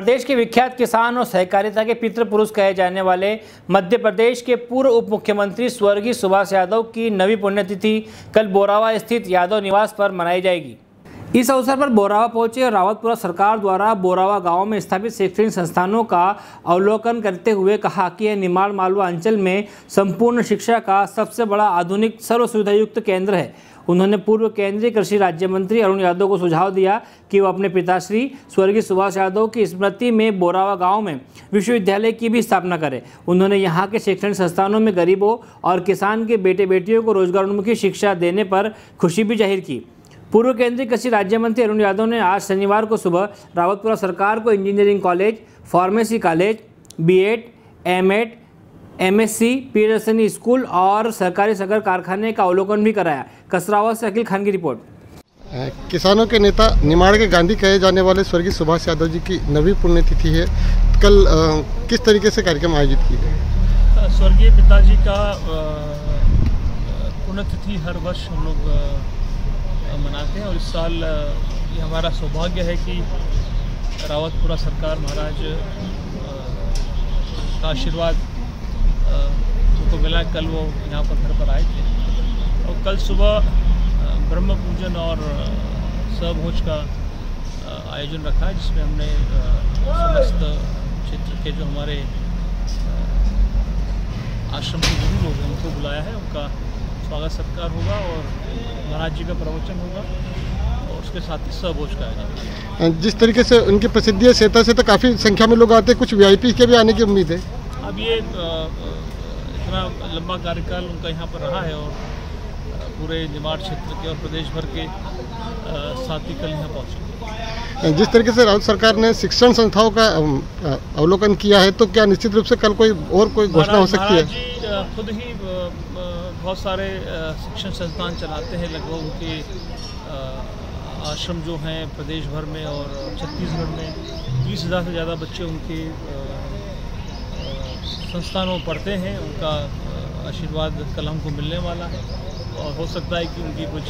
प्रदेश के विख्यात किसान और सहकारिता के पितृपुरुष कहे जाने वाले मध्य प्रदेश के पूर्व उप मुख्यमंत्री स्वर्गीय सुभाष यादव की नवी पुण्यतिथि कल बोरावा स्थित यादव निवास पर मनाई जाएगी। इस अवसर पर बोरावा पहुँचे रावतपुरा सरकार द्वारा बोरावा गाँव में स्थापित शैक्षणिक संस्थानों का अवलोकन करते हुए कहा कि यह निमाड़ मालवा अंचल में संपूर्ण शिक्षा का सबसे बड़ा आधुनिक सर्व सुविधायुक्त केंद्र है। उन्होंने पूर्व केंद्रीय कृषि राज्य मंत्री अरुण यादव को सुझाव दिया कि वह अपने पिताश्री स्वर्गीय सुभाष यादव की स्मृति में बोरावा गाँव में विश्वविद्यालय की भी स्थापना करें। उन्होंने यहाँ के शैक्षणिक संस्थानों में गरीबों और किसान के बेटे बेटियों को रोजगारोन्मुखी शिक्षा देने पर खुशी भी ज़ाहिर की। पूर्व केंद्रीय कृषि राज्य मंत्री अरुण यादव ने आज शनिवार को सुबह रावतपुरा सरकार को engineering college pharmacy college BEd, MEd, MSc, Priyadarshini school और सरकारी सगर कारखाने का अवलोकन भी कराया। कसरावत से अखिल खान की रिपोर्ट। किसानों के नेता निमाड़ के गांधी कहे जाने वाले स्वर्गीय सुभाष यादव जी की नवी पुण्यतिथि है। कल अ, किस तरीके से कार्यक्रम आयोजित किए गए? स्वर्गीय पिताजी का पुण्यतिथि हर वर्ष हम लोग मनाते हैं और इस साल ये हमारा सौभाग्य है कि रावतपुरा सरकार महाराज का आशीर्वाद उनको मिला। कल वो यहाँ पर घर पर आए थे। और कल सुबह ब्रह्म पूजन और सहभोज का आयोजन रखा है, जिसमें हमने समस्त क्षेत्र के जो हमारे आश्रम के गुरु लोग हैं, उनको बुलाया है। उनका स्वागत सत्कार होगा और महाराज जी का प्रवचन होगा और उसके साथ ही सहभोज का आयोजन जिस तरीके से उनकी प्रसिद्धि है सेता से तो काफ़ी संख्या में लोग आते हैं कुछ वीआईपी के भी आने की उम्मीद है। अब ये इतना लंबा कार्यकाल उनका यहाँ पर रहा है और पूरे निमाड़ क्षेत्र के और प्रदेश भर के साथी कल यहाँ पहुँचे जिस तरीके से राज्य सरकार ने शिक्षण संस्थाओं का अवलोकन किया है तो क्या निश्चित रूप से कल कोई और कोई घोषणा हो सकती है? खुद ही बहुत सारे शिक्षण संस्थान चलाते हैं लगभग उनके आश्रम जो हैं प्रदेश भर में और छत्तीसगढ़ में। बीस हज़ार से ज़्यादा बच्चे उनके संस्थानों में पढ़ते हैं। उनका आशीर्वाद कल हमको मिलने वाला है और हो सकता है कि उनकी कुछ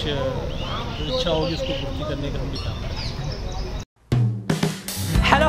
इच्छा होगी उसको पूर्ति करने का, हम भी काम करें हेलो